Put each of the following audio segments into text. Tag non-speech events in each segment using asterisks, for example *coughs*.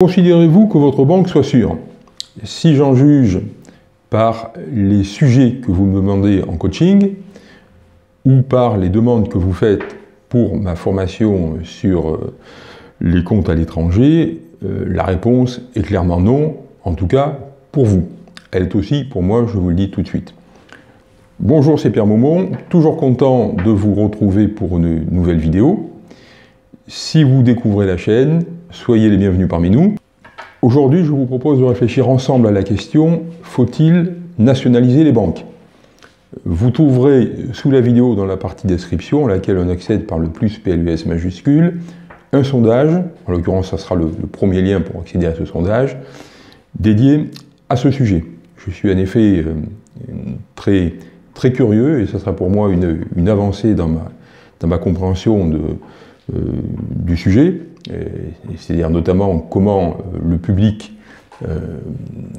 Considérez-vous que votre banque soit sûre? Si j'en juge par les sujets que vous me demandez en coaching ou par les demandes que vous faites pour ma formation sur euh, les comptes à l'étranger, euh, la réponse est clairement non, en tout cas pour vous. Elle est aussi pour moi, je vous le dis tout de suite. Bonjour, c'est Pierre Maumont, toujours content de vous retrouver pour une nouvelle vidéo. Si vous découvrez la chaîne, soyez les bienvenus parmi nous. Aujourd'hui, je vous propose de réfléchir ensemble à la question faut-il nationaliser les banques? Vous trouverez sous la vidéo dans la partie description, à laquelle on accède par le plus PLUS majuscule, un sondage, en l'occurrence, ça sera le, premier lien pour accéder à ce sondage, dédié à ce sujet. Je suis en effet euh, très, très curieux et ce sera pour moi une, avancée dans ma, compréhension euh, du sujet, c'est-à-dire notamment comment euh, le public euh,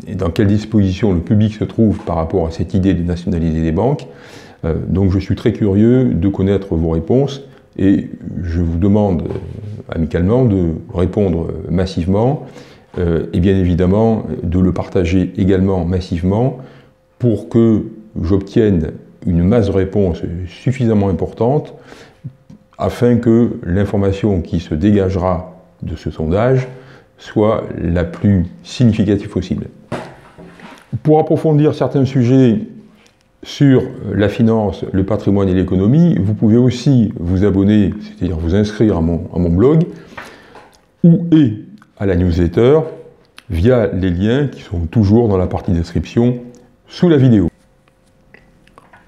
et dans quelle disposition le public se trouve par rapport à cette idée de nationaliser les banques. donc je suis très curieux de connaître vos réponses et je vous demande amicalement de répondre massivement et bien évidemment de le partager également massivement pour que j'obtienne une masse de réponses suffisamment importante afin que l'information qui se dégagera de ce sondage soit la plus significative possible. Pour approfondir certains sujets sur la finance, le patrimoine et l'économie, vous pouvez aussi vous abonner, c'est-à-dire vous inscrire à mon, blog, ou et à la newsletter via les liens qui sont toujours dans la partie description sous la vidéo.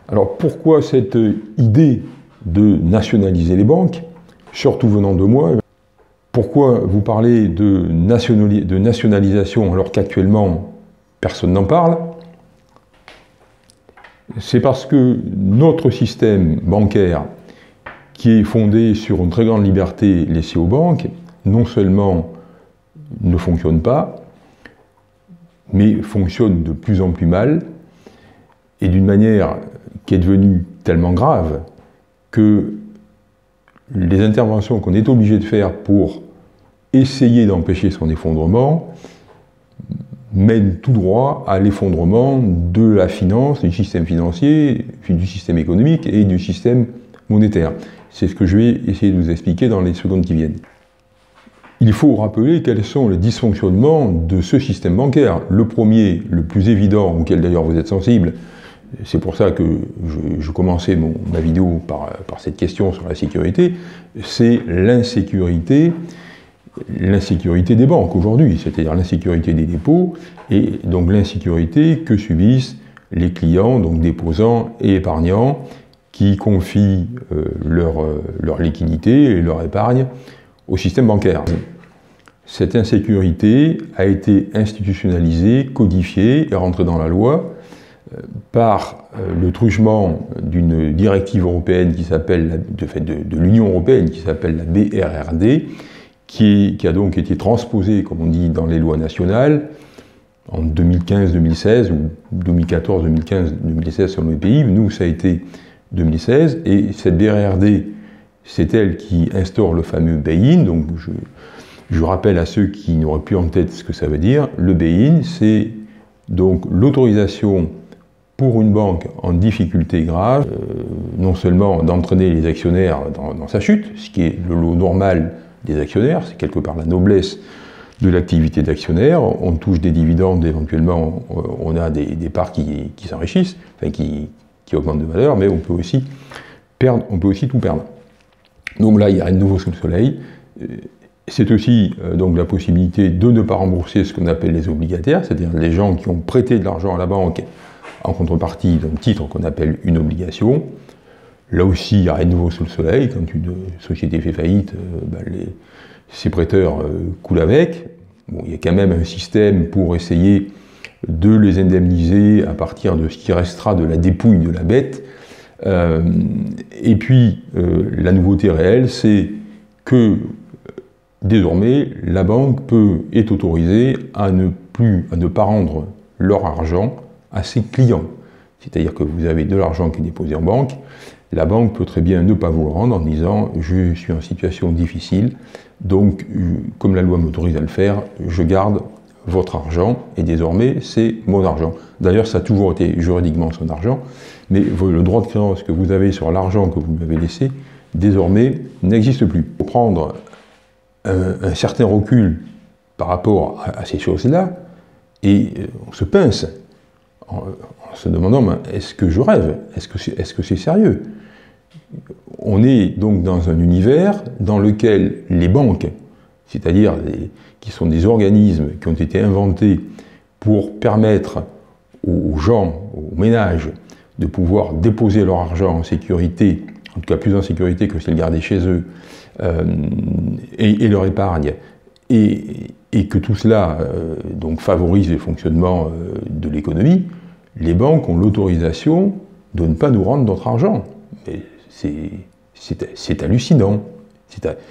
Alors pourquoi cette idée de nationaliser les banques, surtout venant de moi. Pourquoi vous parlez de, nationalisation alors qu'actuellement personne n'en parle? C'est parce que notre système bancaire, qui est fondé sur une très grande liberté laissée aux banques, non seulement ne fonctionne pas, mais fonctionne de plus en plus mal, et d'une manière qui est devenue tellement grave que les interventions qu'on est obligé de faire pour essayer d'empêcher son effondrement mènent tout droit à l'effondrement de la finance, du système financier, du système économique et du système monétaire. C'est ce que je vais essayer de vous expliquer dans les secondes qui viennent. Il faut rappeler quels sont les dysfonctionnements de ce système bancaire. Le premier, le plus évident, auquel d'ailleurs vous êtes sensible, c'est pour ça que je, commençais ma vidéo par, cette question sur la sécurité, c'est l'insécurité, l'insécurité des banques aujourd'hui, c'est-à-dire l'insécurité des dépôts et donc l'insécurité que subissent les clients, donc déposants et épargnants, qui confient euh, leur, leur liquidité et leur épargne au système bancaire. Cette insécurité a été institutionnalisée, codifiée et rentrée dans la loi par euh, le truchement d'une directive européenne qui s'appelle, de fait de, l'Union européenne, qui s'appelle la BRRD, qui, a donc été transposée, comme on dit, dans les lois nationales en 2015-2016 ou 2014-2015-2016 sur les pays. Nous, ça a été 2016, et cette BRRD, c'est elle qui instaure le fameux BEIN. Donc, je, je rappelle à ceux qui n'auraient plus en tête ce que ça veut dire. Le BEIN, c'est donc l'autorisation pour une banque en difficulté grave, euh, non seulement d'entraîner les actionnaires dans, sa chute, ce qui est le lot normal des actionnaires, c'est quelque part la noblesse de l'activité d'actionnaire, on touche des dividendes, éventuellement on a des, parts qui, s'enrichissent, enfin qui, augmentent de valeur, mais on peut aussi perdre, on peut aussi tout perdre. Donc là, il y a de nouveau sous le soleil. Euh, c'est aussi euh, donc la possibilité de ne pas rembourser ce qu'on appelle les obligataires, c'est-à-dire les gens qui ont prêté de l'argent à la banque en contrepartie d'un titre qu'on appelle une obligation. Là aussi, il n'y a rien de nouveau sous le soleil. Quand une société fait faillite, euh, ben, ses prêteurs euh, coulent avec. Bon, il y a quand même un système pour essayer de les indemniser à partir de ce qui restera de la dépouille de la bête. Euh, et puis, la nouveauté réelle, c'est que désormais, la banque peut, est autorisée à ne plus, à ne pas rendre leur argent à ses clients. C'est-à-dire que vous avez de l'argent qui est déposé en banque, la banque peut très bien ne pas vous le rendre en disant je suis en situation difficile, Donc, comme la loi m'autorise à le faire, je garde votre argent et désormais c'est mon argent. D'ailleurs, ça a toujours été juridiquement son argent, mais le droit de créance que vous avez sur l'argent que vous m'avez laissé, désormais, n'existe plus. Pour prendre un, certain recul par rapport à, ces choses-là, et euh, on se pince en, se demandant est-ce que je rêve? Est-ce que c'est sérieux? On est donc dans un univers dans lequel les banques, c'est-à-dire qui sont des organismes qui ont été inventés pour permettre aux gens, aux ménages, de pouvoir déposer leur argent en sécurité, en tout cas plus en sécurité que s'ils le gardaient chez eux, euh, et, leur épargne, et, que tout cela euh, donc favorise le fonctionnement euh, de l'économie, les banques ont l'autorisation de ne pas nous rendre notre argent. C'est hallucinant.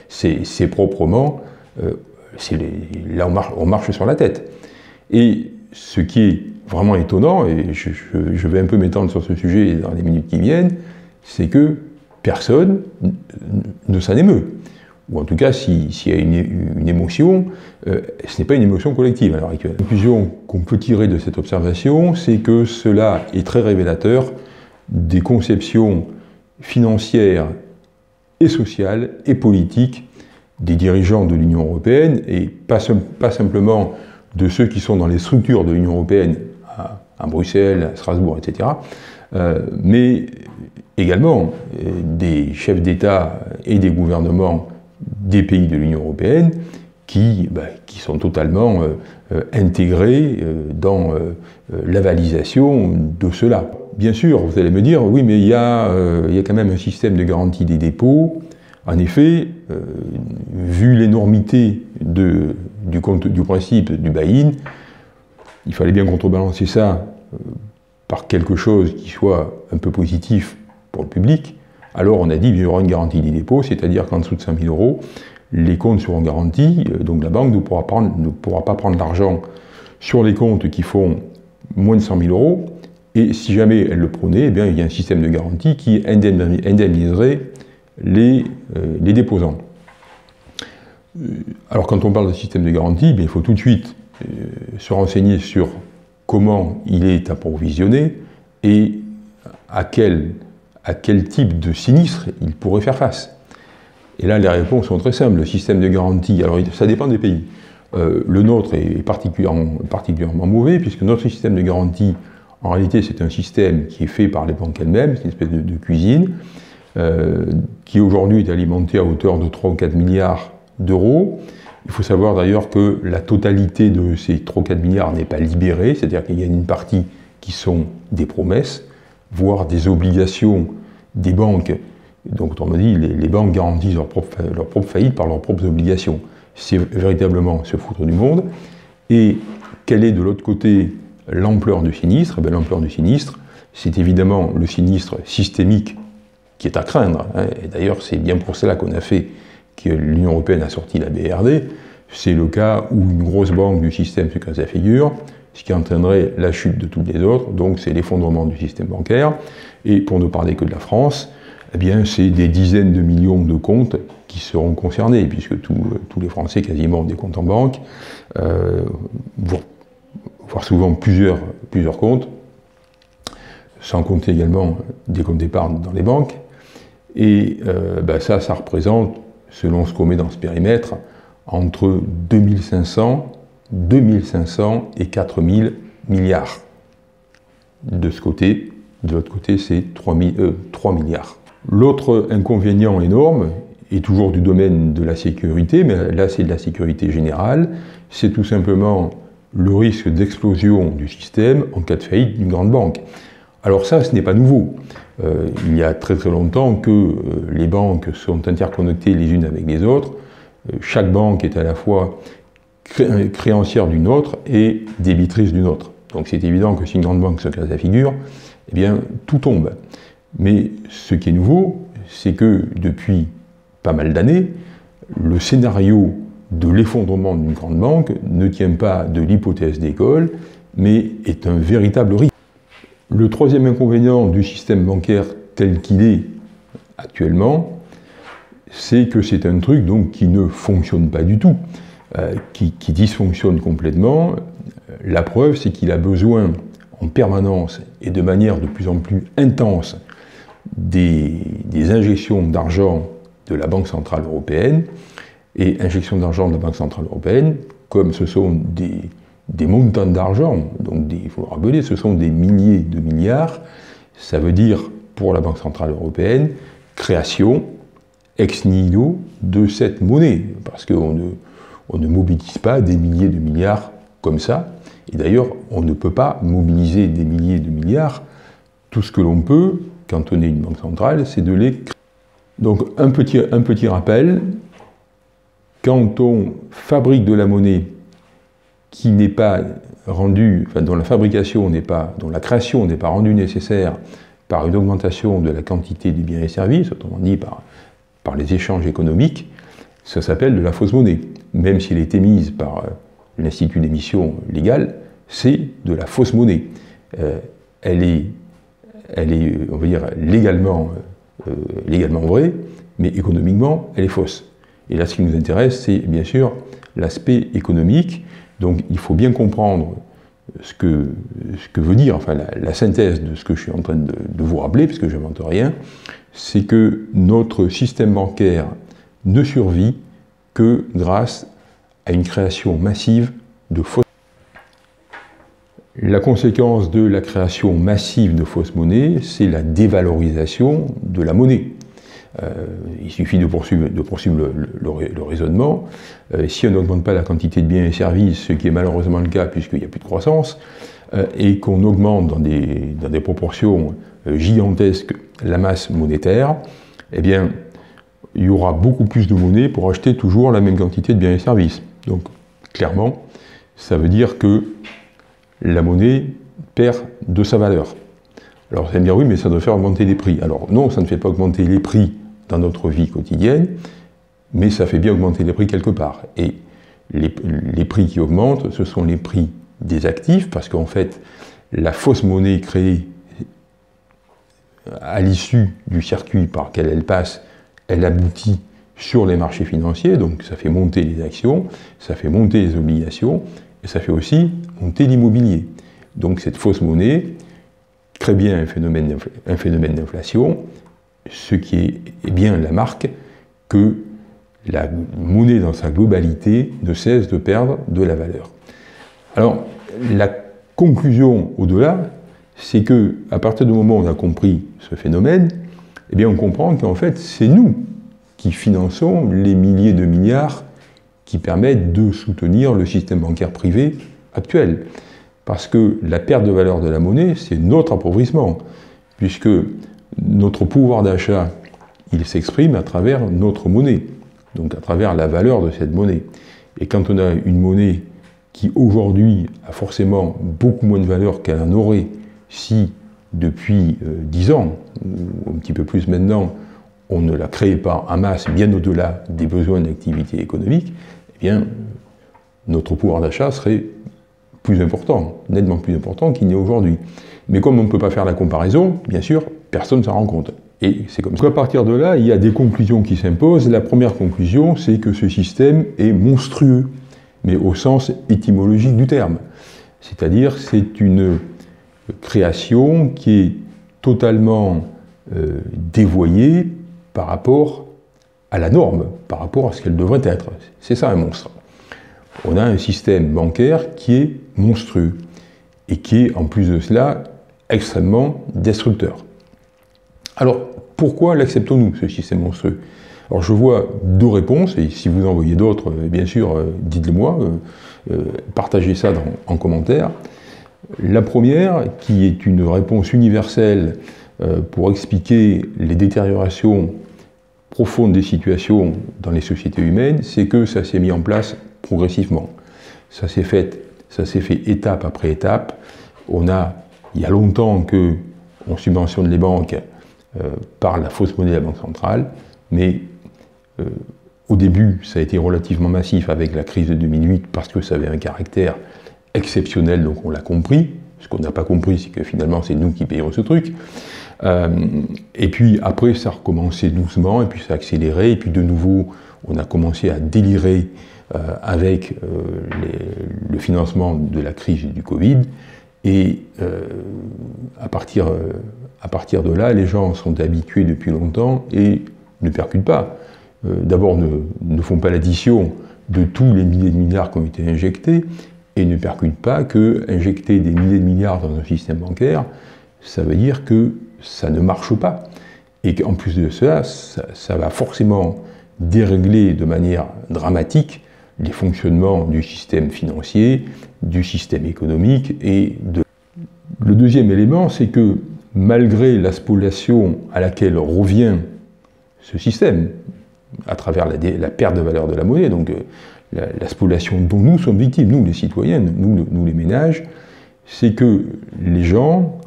C'est proprement. là, on marche, sur la tête. Et ce qui est vraiment étonnant, et je vais un peu m'étendre sur ce sujet dans les minutes qui viennent, c'est que personne ne s'en émeut. Ou en tout cas, s'il y a une, émotion, euh, ce n'est pas une émotion collective à l'heure actuelle. La conclusion qu'on peut tirer de cette observation, c'est que cela est très révélateur des conceptions financières et sociales et politiques des dirigeants de l'Union européenne, et pas, pas, simplement de ceux qui sont dans les structures de l'Union européenne, à, Bruxelles, à Strasbourg, etc., euh, mais également euh, des chefs d'État et des gouvernements des pays de l'Union européenne qui, bah, qui, sont totalement euh, euh, intégrés dans l'avalisation de cela. Bien sûr, vous allez me dire, oui, mais il y, a, y a quand même un système de garantie des dépôts. En effet, vu l'énormité du, du principe du buy-in, il fallait bien contrebalancer ça par quelque chose qui soit un peu positif pour le public, alors on a dit qu'il y aura une garantie des dépôts, c'est-à-dire qu'en dessous de 5 000 euros, les comptes seront garantis, euh, donc la banque ne pourra, pas prendre l'argent sur les comptes qui font moins de 100 000 euros, et si jamais elle le prenait, eh bien, il y a un système de garantie qui indemniserait les, euh, déposants. Euh, alors quand on parle de système de garantie, il faut tout de suite se renseigner sur comment il est approvisionné et à quel à quel type de sinistre il pourrait faire face. Et là, les réponses sont très simples. Le système de garantie, alors ça dépend des pays. Euh, le nôtre est particulièrement, mauvais, puisque notre système de garantie, en réalité, c'est un système qui est fait par les banques elles-mêmes, c'est une espèce de, cuisine, euh, qui aujourd'hui est alimenté à hauteur de 3 ou 4 milliards d'euros. Il faut savoir d'ailleurs que la totalité de ces 3 ou 4 milliards n'est pas libérée, c'est-à-dire qu'il y a une partie qui sont des promesses, voire des obligations des banques. Donc, on me dit, les, banques garantissent leur propre, leur faillite par leurs propres obligations. C'est véritablement se foutre du monde. Et quelle est de l'autre côté l'ampleur du sinistre? Eh L'ampleur du sinistre, c'est évidemment le sinistre systémique qui est à craindre. Hein. Et d'ailleurs, c'est bien pour cela qu'on a fait que l'Union européenne a sorti la BRD. C'est le cas où une grosse banque du système se casse la figure, ce qui entraînerait la chute de toutes les autres, donc c'est l'effondrement du système bancaire. Et pour ne parler que de la France, eh bien c'est des dizaines de millions de comptes qui seront concernés, puisque euh, tous les Français quasiment ont des comptes en banque, euh, voire souvent plusieurs, comptes, sans compter également des comptes d'épargne dans les banques. Et euh, ben ça, ça représente, selon ce qu'on met dans ce périmètre, entre 2500 2500 et 4000 milliards. De ce côté, de l'autre côté, c'est 3, euh, milliards. L'autre inconvénient énorme est toujours du domaine de la sécurité, mais là c'est de la sécurité générale, c'est tout simplement le risque d'explosion du système en cas de faillite d'une grande banque. Alors ça, ce n'est pas nouveau. Euh, il y a très très longtemps que euh, les banques sont interconnectées les unes avec les autres. chaque banque est à la fois créancière d'une autre et débitrice d'une autre. Donc c'est évident que si une grande banque se casse la figure, eh bien tout tombe. Mais ce qui est nouveau, c'est que depuis pas mal d'années, le scénario de l'effondrement d'une grande banque ne tient pas de l'hypothèse d'école, mais est un véritable risque. Le troisième inconvénient du système bancaire tel qu'il est actuellement, c'est que c'est un truc donc, qui ne fonctionne pas du tout, euh, qui, dysfonctionne complètement. La preuve, c'est qu'il a besoin en permanence et de manière de plus en plus intense des, injections d'argent de la Banque Centrale Européenne. Et injections d'argent de la Banque Centrale Européenne, comme ce sont des, montants d'argent, donc il faut le rappeler, ce sont des milliers de milliards, ça veut dire pour la Banque Centrale Européenne, création ex nihilo de cette monnaie, parce qu'on ne, on ne mobilise pas des milliers de milliards comme ça, et d'ailleurs, on ne peut pas mobiliser des milliers de milliards. Tout ce que l'on peut, quand on est une banque centrale, c'est de les créer. Donc, un petit, rappel, quand on fabrique de la monnaie qui n'est pas rendue, enfin, dont la fabrication n'est pas, dont la création n'est pas rendue nécessaire par une augmentation de la quantité des biens et services, autrement dit par les échanges économiques, ça s'appelle de la fausse monnaie, même s'il est émise par euh, l'Institut d'émission légale, c'est de la fausse monnaie. Euh, elle, est, elle est, on va dire, légalement, euh, légalement vraie, mais économiquement, elle est fausse. Et là, ce qui nous intéresse, c'est bien sûr l'aspect économique. Donc, il faut bien comprendre ce que, ce que veut dire, enfin, la, synthèse de ce que je suis en train de, vous rappeler, puisque je n'invente rien, c'est que notre système bancaire ne survit que grâce à une création massive de fausses la conséquence de la création massive de fausses monnaies, c'est la dévalorisation de la monnaie. Euh, il suffit de poursuivre, le, raisonnement. Euh, si on n'augmente pas la quantité de biens et services, ce qui est malheureusement le cas puisqu'il n'y a plus de croissance, euh, et qu'on augmente dans des, dans des proportions gigantesques la masse monétaire, eh bien, il y aura beaucoup plus de monnaie pour acheter toujours la même quantité de biens et services. Donc, clairement, ça veut dire que la monnaie perd de sa valeur. Alors vous allez me dire, oui, mais ça doit faire augmenter les prix. Alors non, ça ne fait pas augmenter les prix dans notre vie quotidienne, mais ça fait bien augmenter les prix quelque part. Et les, les prix qui augmentent, ce sont les prix des actifs, parce qu'en fait, la fausse monnaie créée à l'issue du circuit par lequel elle passe, elle aboutit sur les marchés financiers, donc ça fait monter les actions, ça fait monter les obligations, et ça fait aussi monter l'immobilier. Donc cette fausse monnaie crée bien un phénomène d'inflation, ce qui est bien la marque que la monnaie dans sa globalité ne cesse de perdre de la valeur. Alors, la conclusion au-delà, c'est que à partir du moment où on a compris ce phénomène, eh bien on comprend qu'en fait c'est nous qui finançons les milliers de milliards qui permettent de soutenir le système bancaire privé actuel. Parce que la perte de valeur de la monnaie, c'est notre appauvrissement, puisque notre pouvoir d'achat, il s'exprime à travers notre monnaie, donc à travers la valeur de cette monnaie. Et quand on a une monnaie qui aujourd'hui a forcément beaucoup moins de valeur qu'elle en aurait si depuis euh, dix ans, ou un petit peu plus maintenant, on ne la créait pas en masse bien au-delà des besoins d'activité économique, eh bien, notre pouvoir d'achat serait plus important, nettement plus important qu'il n'est aujourd'hui. Mais comme on ne peut pas faire la comparaison, bien sûr, personne ne s'en rend compte. Et c'est comme ça. À partir de là, il y a des conclusions qui s'imposent. La première conclusion, c'est que ce système est monstrueux, mais au sens étymologique du terme. C'est-à-dire, c'est une création qui est totalement euh, dévoyée par rapport à la norme, par rapport à ce qu'elle devrait être. C'est ça un monstre. On a un système bancaire qui est monstrueux et qui est en plus de cela extrêmement destructeur. Alors pourquoi l'acceptons-nous, ce système monstrueux? Alors je vois deux réponses, et si vous en voyez d'autres, euh, bien sûr, euh, dites-le moi, partagez ça en commentaire. La première, qui est une réponse universelle pour expliquer les détériorations profondes des situations dans les sociétés humaines, c'est que ça s'est mis en place progressivement. Ça s'est fait ça s'est fait étape après étape. On a, il y a longtemps que on subventionne les banques euh, par la fausse monnaie de la Banque centrale, mais euh, au début, ça a été relativement massif avec la crise de 2008 parce que ça avait un caractère exceptionnel, donc on l'a compris. Ce qu'on n'a pas compris, c'est que finalement, c'est nous qui payons ce truc. et puis après, ça a recommencé doucement, et puis ça a accéléré, et puis de nouveau, on a commencé à délirer avec le financement de la crise du Covid. Et à, partir, à partir de là, les gens sont habitués depuis longtemps et ne percutent pas. D'abord, ne, ne font pas l'addition de tous les milliers de milliards qui ont été injectés et ne percute pas que injecter des milliers de milliards dans un système bancaire, ça veut dire que ça ne marche pas. Et qu'en plus de cela, ça, va forcément dérégler de manière dramatique les fonctionnements du système financier, du système économique et de... Le deuxième élément, c'est que malgré la spoliation à laquelle revient ce système, à travers la, perte de valeur de la monnaie, donc la, spoliation dont nous sommes victimes, nous les citoyens, nous, les ménages, c'est que les gens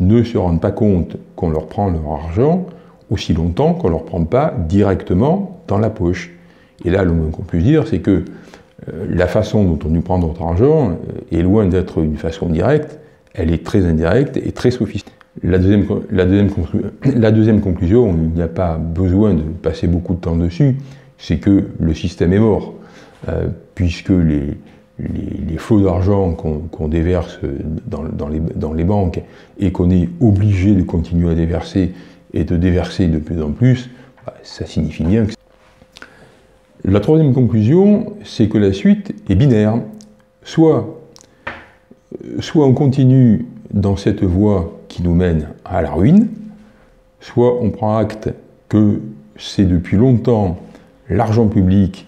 ne se rendent pas compte qu'on leur prend leur argent aussi longtemps qu'on ne leur prend pas directement dans la poche. Et là, le moins qu'on puisse dire, c'est que euh, la façon dont on nous prend notre argent euh, est loin d'être une façon directe, elle est très indirecte et très sophistiquée. *coughs* La deuxième, conclusion, il n'y a pas besoin de passer beaucoup de temps dessus, c'est que le système est mort, euh, puisque les, les, flots d'argent qu'on déverse dans, dans, les, dans, les, banques et qu'on est obligé de continuer à déverser et de déverser de plus en plus, bah, ça signifie bien que... La troisième conclusion, c'est que la suite est binaire. Soit, soit on continue dans cette voie qui nous mène à la ruine, soit on prend acte que c'est depuis longtemps l'argent public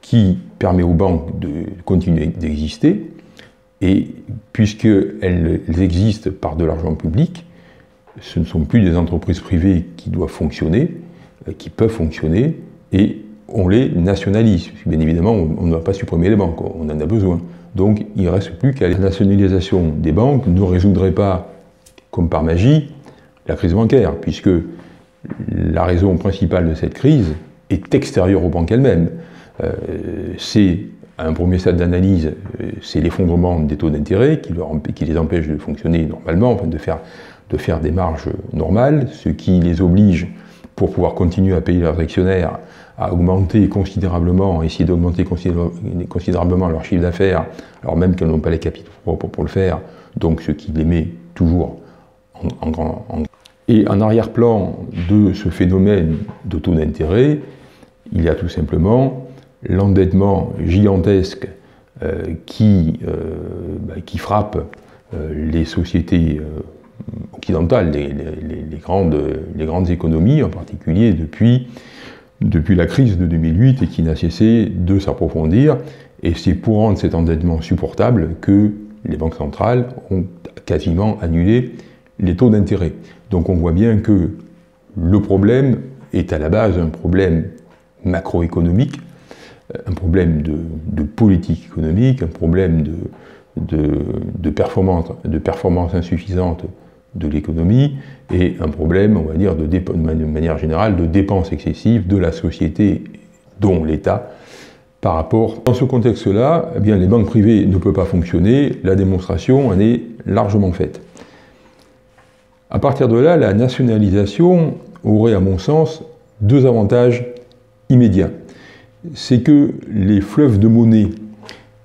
qui permet aux banques de continuer d'exister, et puisqu'elles existent par de l'argent public, ce ne sont plus des entreprises privées qui doivent fonctionner, euh, qui peuvent fonctionner, et on les nationalise. Bien évidemment, on ne va pas supprimer les banques, on en a besoin. Donc il ne reste plus qu'à la nationalisation des banques ne résoudrait pas comme par magie, la crise bancaire, puisque la raison principale de cette crise est extérieure aux banques elles-mêmes. Euh, c'est un premier stade d'analyse, euh, c'est l'effondrement des taux d'intérêt qui, les empêche de fonctionner normalement, enfin de faire, de faire des marges normales, ce qui les oblige, pour pouvoir continuer à payer leurs actionnaires, à augmenter considérablement, essayer d'augmenter considérablement leur chiffre d'affaires, alors même qu'elles n'ont pas les capitaux propres pour le faire, donc ce qui les met toujours et en arrière-plan de ce phénomène de taux d'intérêt, il y a tout simplement l'endettement gigantesque euh, qui, euh, bah, qui, frappe euh, les sociétés occidentales, les, grandes, les, grandes, économies, en particulier depuis, depuis la crise de 2008 et qui n'a cessé de s'approfondir. Et c'est pour rendre cet endettement supportable que les banques centrales ont quasiment annulé les taux d'intérêt. Donc on voit bien que le problème est à la base un problème macroéconomique, un problème de, politique économique, un problème de, performance, de performance insuffisante de l'économie et un problème, on va dire, de, de manière générale, de dépenses excessives de la société, dont l'État, par rapport. Dans ce contexte-là, eh les banques privées ne peuvent pas fonctionner, la démonstration en est largement faite. À partir de là, la nationalisation aurait, à mon sens, deux avantages immédiats. C'est que les fleuves de monnaie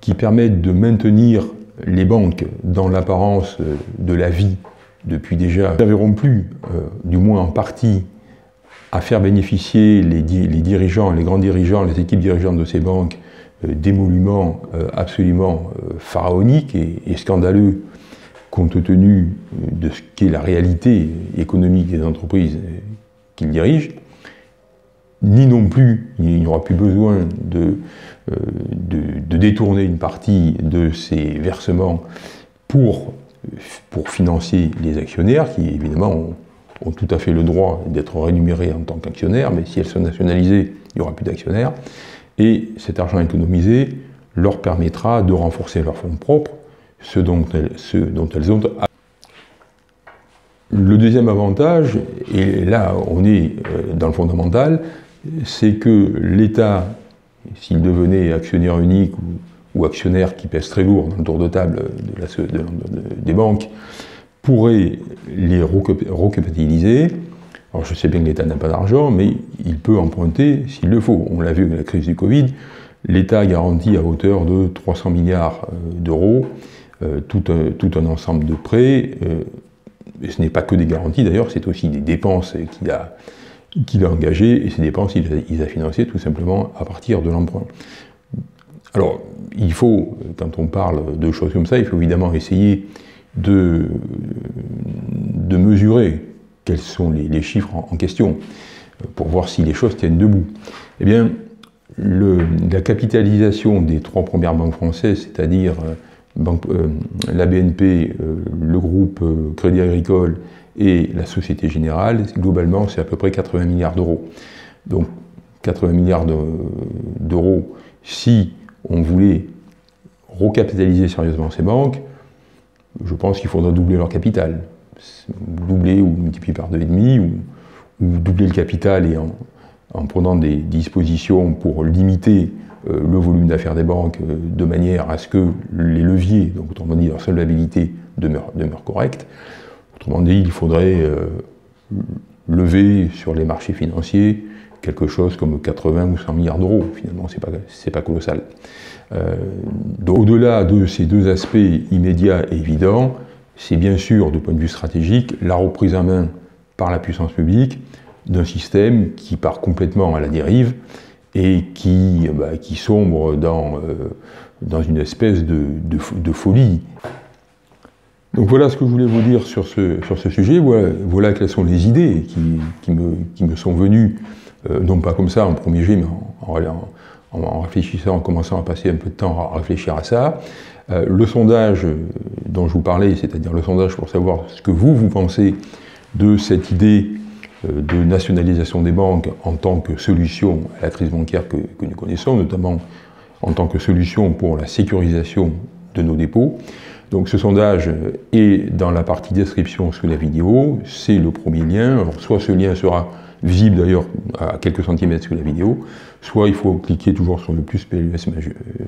qui permettent de maintenir les banques dans l'apparence de la vie depuis déjà n'arriveront plus, euh, du moins en partie, à faire bénéficier les, dirigeants, les grands dirigeants, les équipes dirigeantes de ces banques euh, d'émoluments euh, absolument pharaoniques et scandaleux compte tenu de ce qu'est la réalité économique des entreprises qu'il dirige, ni non plus, il n'y aura plus besoin de, euh, détourner une partie de ces versements pour, financer les actionnaires, qui évidemment ont, tout à fait le droit d'être rémunérés en tant qu'actionnaires, mais si elles sont nationalisées, il n'y aura plus d'actionnaires. Et cet argent économisé leur permettra de renforcer leurs fonds propres ce dont elles, dont elles ont. Le deuxième avantage, et là on est euh, dans le fondamental, c'est que l'État, s'il devenait actionnaire unique ou, actionnaire qui pèse très lourd dans le tour de table des banques, pourrait les recapitaliser. Alors je sais bien que l'État n'a pas d'argent, mais il peut emprunter s'il le faut. On l'a vu avec la crise du Covid, l'État garantit à hauteur de 300 milliards euh, d'euros euh, tout, un, ensemble de prêts. Euh, et ce n'est pas que des garanties d'ailleurs, c'est aussi des dépenses qu'il a, qu'il a engagées, et ces dépenses, il a, a financées tout simplement à partir de l'emprunt. Alors, il faut, quand on parle de choses comme ça, il faut évidemment essayer de, de mesurer quels sont les, chiffres en, question pour voir si les choses tiennent debout. Eh bien, la capitalisation des trois premières banques françaises, c'est-à-dire euh, euh, la BNP, euh, le groupe Crédit Agricole et la Société Générale, globalement, c'est à peu près 80 milliards d'euros. Donc, 80 milliards d'euros, si on voulait recapitaliser sérieusement ces banques, je pense qu'il faudrait doubler leur capital. Doubler ou multiplier par 2,5 ou, ou doubler le capital et en, prenant des dispositions pour limiter euh, le volume d'affaires des banques euh, de manière à ce que les leviers, donc autrement dit leur solvabilité, demeurent, demeure correcte. Autrement dit, il faudrait euh, lever sur les marchés financiers quelque chose comme 80 ou 100 milliards d'euros. Finalement, c'est pas, pas colossal. Euh, Au-delà de ces deux aspects immédiats et évidents, c'est bien sûr, du point de vue stratégique, la reprise en main par la puissance publique d'un système qui part complètement à la dérive et qui, bah, qui sombre dans, euh, dans une espèce de, de, folie. Donc voilà ce que je voulais vous dire sur ce, sujet. Voilà, quelles sont les idées qui, me, sont venues, euh, non pas comme ça en premier jet, mais en, réfléchissant, en commençant à passer un peu de temps à réfléchir à ça. Euh, le sondage dont je vous parlais, c'est-à-dire le sondage pour savoir ce que vous, vous pensez de cette idée euh, de nationalisation des banques en tant que solution à la crise bancaire que, nous connaissons, notamment en tant que solution pour la sécurisation de nos dépôts. Donc ce sondage est dans la partie description sous la vidéo, c'est le premier lien. Alors, soit ce lien sera visible d'ailleurs à quelques centimètres sous la vidéo, soit il faut cliquer toujours sur le plus PLUS,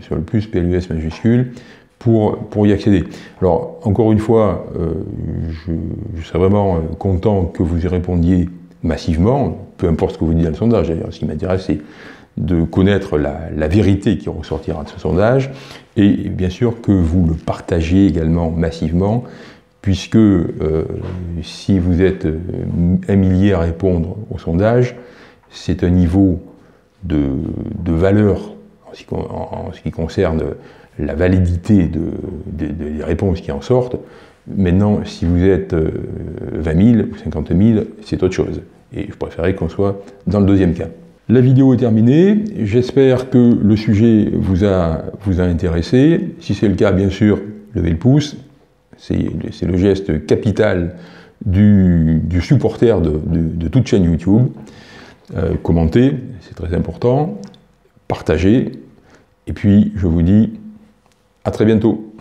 sur le plus PLUS majuscule pour, pour y accéder. Alors, encore une fois, euh, je, serais vraiment euh, content que vous y répondiez massivement, peu importe ce que vous dites dans le sondage. D'ailleurs, ce qui m'intéresse, c'est de connaître la, vérité qui ressortira de ce sondage, et bien sûr que vous le partagez également massivement, puisque euh, si vous êtes euh, un millier à répondre au sondage, c'est un niveau de, valeur en ce, qui, concerne la validité des réponses qui en sortent. Maintenant, si vous êtes 20 000 ou 50 000, c'est autre chose. Et je préférerais qu'on soit dans le deuxième cas. La vidéo est terminée. J'espère que le sujet vous a, intéressé. Si c'est le cas, bien sûr, levez le pouce. C'est le geste capital du, supporter de, toute chaîne YouTube. Euh, commentez, c'est très important. Partagez. Et puis, je vous dis à très bientôt.